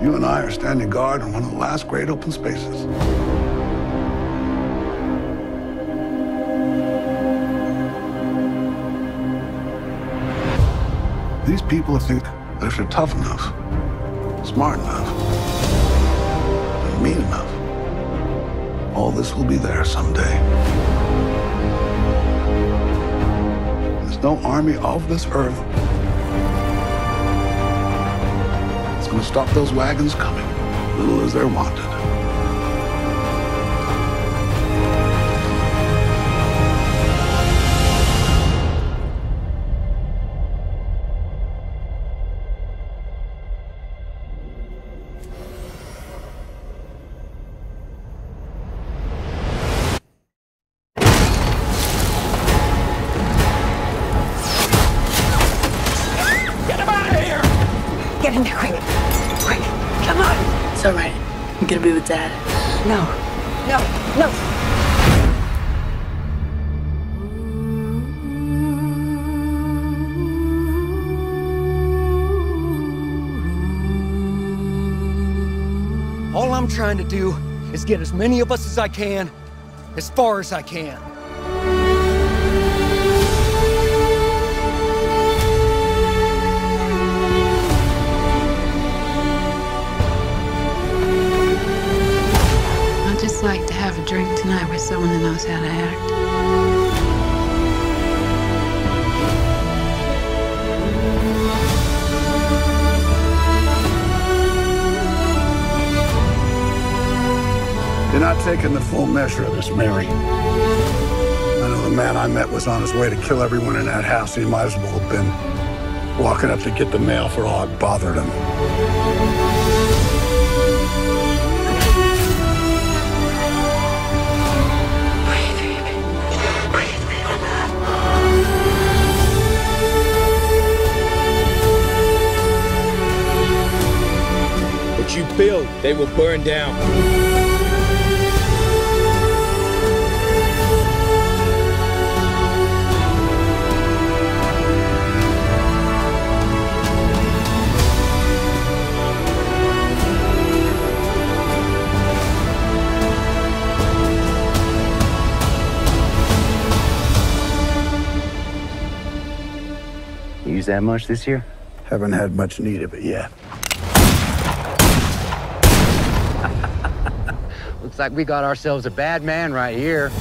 You and I are standing guard in one of the last great open spaces. These people think that if they're tough enough, smart enough, and mean enough, all this will be there someday. There's no army of this earth that's going to stop those wagons coming, little as they're wanted. Here! Get in there quick. Quick. Come on. It's all right. I'm gonna be with Dad. No. No. No. All I'm trying to do is get as many of us as I can, as far as I can. Have a drink tonight with someone that knows how to act. You're not taking the full measure of this, Mary. I know the man I met was on his way to kill everyone in that house. He might as well have been walking up to get the mail for all it bothered him. Build, they will burn down. Use that much this year? Haven't had much need of it yet. Looks like we got ourselves a bad man right here.